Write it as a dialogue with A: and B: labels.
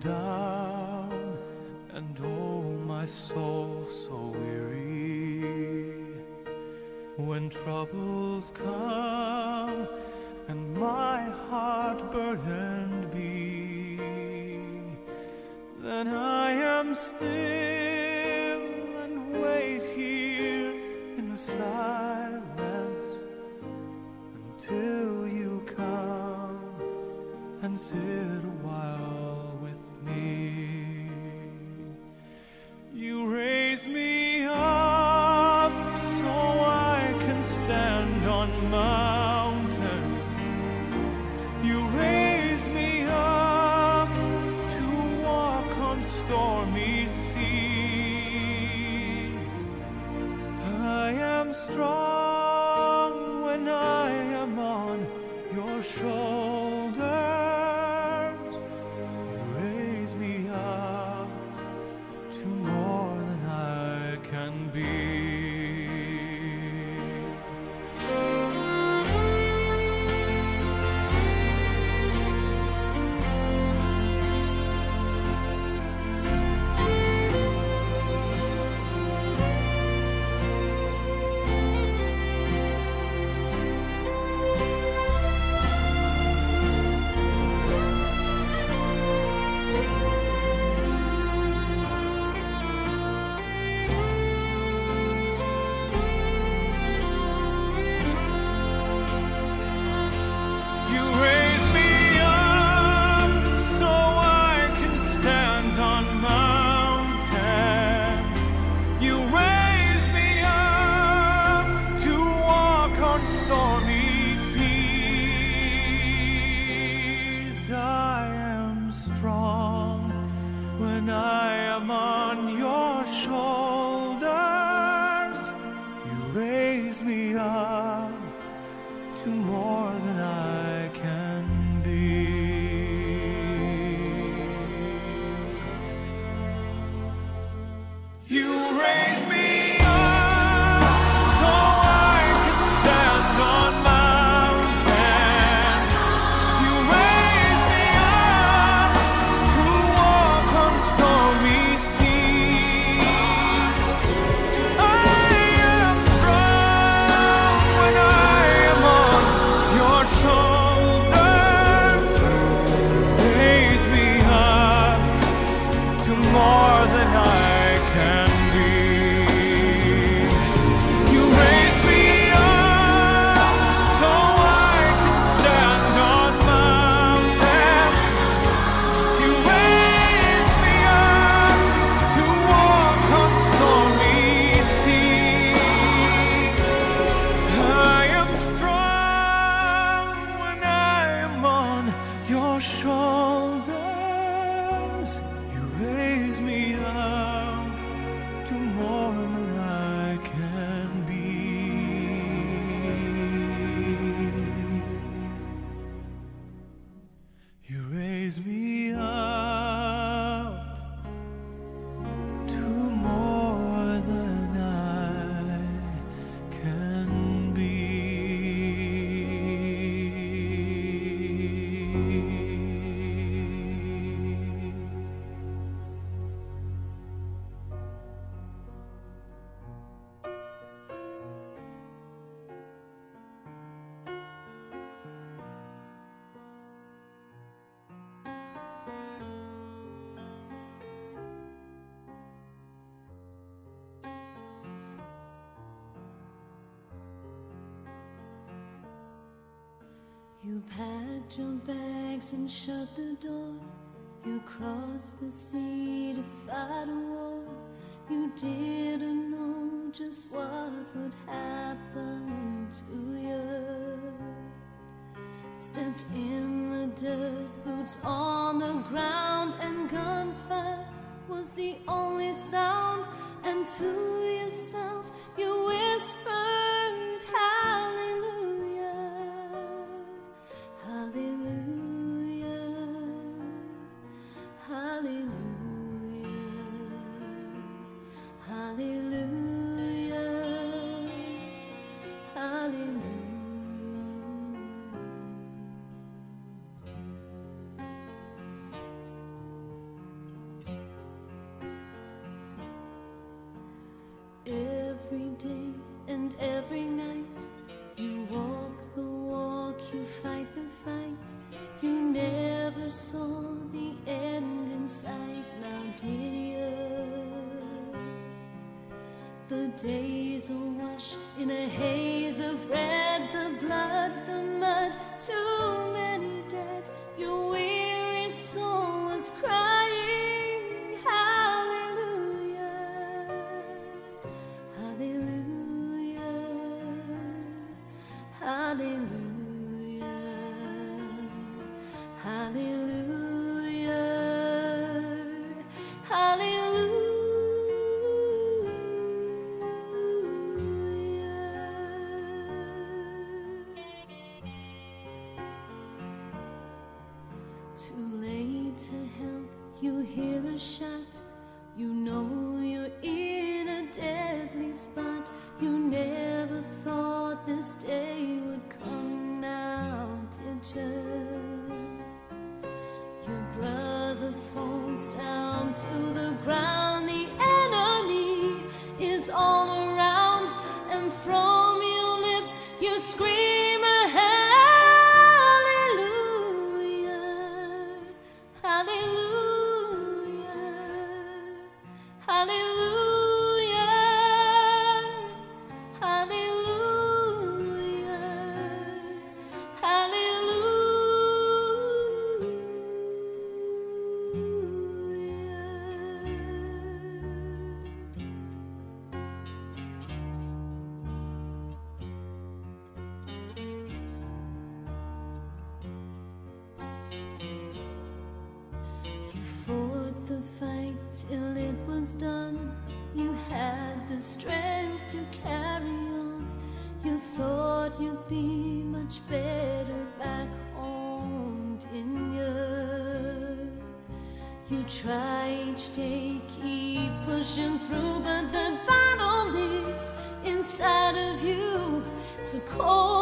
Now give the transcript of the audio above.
A: Down and oh my soul so weary. When troubles come and my heart burdened be then I am still When I am on your shoulders, you raise me up to more than I. 我说。You
B: packed your bags and shut the door. You crossed the sea to fight a war. You didn't know just what would happen to you. Stepped in the dirt, boots on the ground, and gunfire was the only sound. And to you. And every night. You walk the walk, you fight the fight. You never saw the end in sight, now did you? The days are washed in a haze of red, the blood, the mud, too many dead. Your did was done. You had the strength to carry on. You thought you'd be much better back home, didn't you? You try each day, keep pushing through, but the battle lives inside of you. So cold